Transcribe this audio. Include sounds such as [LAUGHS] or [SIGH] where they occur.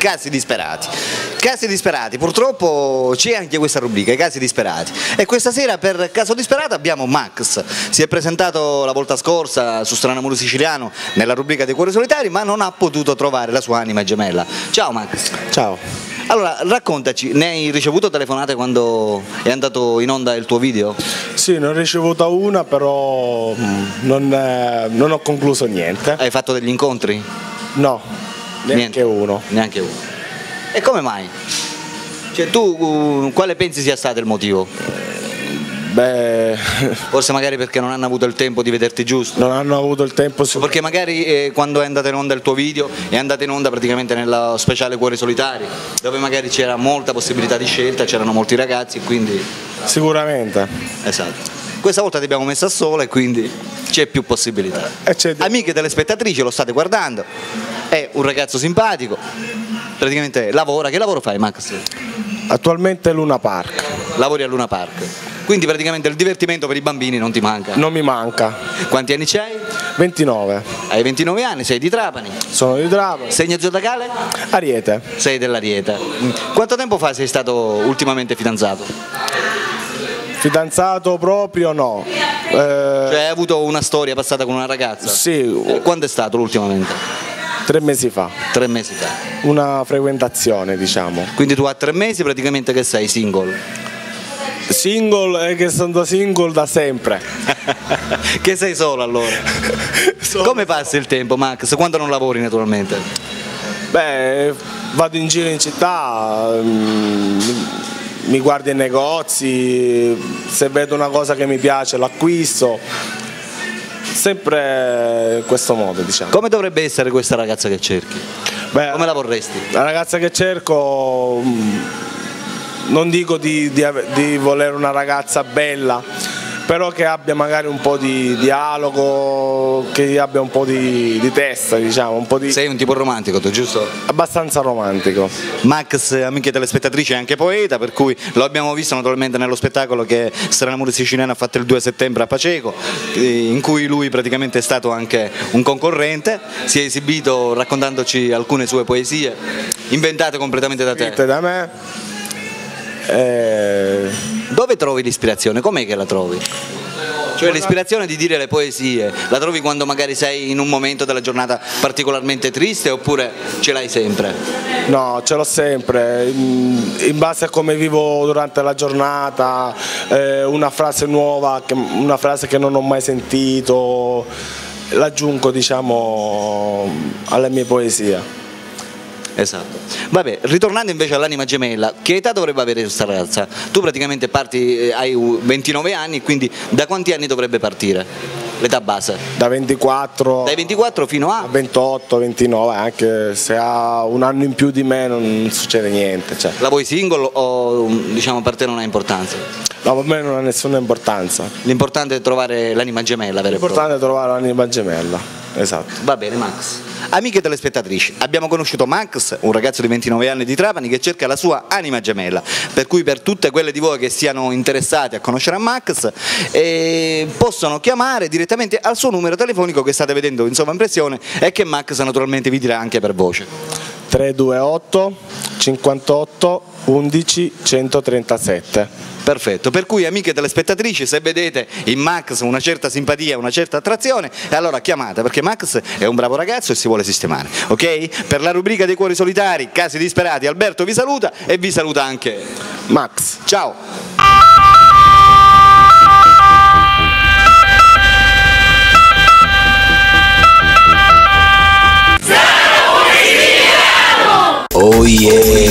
Casi disperati. Casi disperati, purtroppo c'è anche questa rubrica, i casi disperati. E questa sera per caso disperato abbiamo Max. Si è presentato la volta scorsa su Stranamuro Siciliano nella rubrica dei cuori solitari, ma non ha potuto trovare la sua anima gemella. Ciao Max. Ciao. Allora, raccontaci, ne hai ricevuto telefonate quando è andato in onda il tuo video? Sì, ne ho ricevuta una, però mm, non, eh, non ho concluso niente. Hai fatto degli incontri? No, neanche Niente. uno. Neanche uno. E come mai? Cioè tu uh, quale pensi sia stato il motivo? Beh, [LAUGHS] Forse magari perché non hanno avuto il tempo di vederti giusto? non hanno avuto il tempo su... Perché magari eh, quando è andato in onda il tuo video è andato in onda praticamente nello speciale Cuori Solitari, dove magari c'era molta possibilità di scelta, c'erano molti ragazzi quindi... Sicuramente. Esatto. Questa volta ti abbiamo messo a sola e quindi c'è più possibilità. E di- Amiche telespettatrici lo state guardando, è un ragazzo simpatico, praticamente lavora, che lavoro fai Max? Attualmente Luna Park. Lavori a Luna Park, quindi praticamente il divertimento per i bambini non ti manca. Non mi manca. Quanti anni c'hai? 29. Hai 29 anni, sei di Trapani, Sono di Trapani. segno zodiacale? Ariete. Sei dell'Ariete. Quanto tempo fa sei stato ultimamente fidanzato? Fidanzato proprio no. Eh, Cioè hai avuto una storia passata con una ragazza? sì, Quando è stato l'ultimamente? Tre mesi fa. Tre mesi fa. Una frequentazione, diciamo. Quindi tu a tre mesi praticamente che sei single? Single e che sono single da sempre. [LAUGHS] che sei solo allora? [LAUGHS] Come passi il tempo Max? Quando non lavori naturalmente? Beh, vado in giro in città, mm, mi guardo i negozi, se vedo una cosa che mi piace l'acquisto, sempre in questo modo diciamo. Come dovrebbe essere questa ragazza che cerchi? Beh, Come la vorresti? la ragazza che cerco, mm, non dico di, di di volere una ragazza bella, però che abbia magari un po' di dialogo, che abbia un po' di, di testa, diciamo, un po' di... Sei un tipo romantico, tu giusto? abbastanza romantico. Max, amiche telespettatrici, è anche poeta, per cui lo abbiamo visto naturalmente nello spettacolo che Stranamore Siciliano ha fatto il 2 settembre a Paceco, eh, in cui lui praticamente è stato anche un concorrente, si è esibito raccontandoci alcune sue poesie, inventate completamente da te. scritte da me. Eh, Dove trovi l'ispirazione? Com'è che la trovi? Cioè l'ispirazione di dire le poesie, la trovi quando magari sei in un momento della giornata particolarmente triste oppure ce l'hai sempre? no, ce l'ho sempre, in, in base a come vivo durante la giornata, eh, una frase nuova, una frase che non ho mai sentito, l'aggiungo diciamo alle mie poesie. Esatto. Vabbè, ritornando invece all'anima gemella, che età dovrebbe avere questa ragazza? Tu praticamente parti, eh, hai uh, 29 anni, quindi da quanti anni dovrebbe partire? L'età base? Da 24 Dai 24 fino a a... 28, 29, anche se ha un anno in più di me non succede niente. Cioè. La vuoi single o diciamo per te non ha importanza? No, per me non ha nessuna importanza. L'importante è trovare l'anima gemella, vero. L'importante è trovare l'anima gemella. Esatto. Va bene Max. Amiche telespettatrici, abbiamo conosciuto Max, un ragazzo di 29 anni di Trapani che cerca la sua anima gemella, per cui per tutte quelle di voi che siano interessati a conoscere Max eh, possono chiamare direttamente al suo numero telefonico che state vedendo in sovraimpressione e che Max naturalmente vi dirà anche per voce. 328 58 11 137. Perfetto, per cui amiche telespettatrici, se vedete in Max una certa simpatia, una certa attrazione, allora chiamate perché Max è un bravo ragazzo e si vuole sistemare, ok? Per la rubrica dei cuori solitari, casi disperati, Alberto vi saluta e vi saluta anche. Max. Ciao! Oh yeah!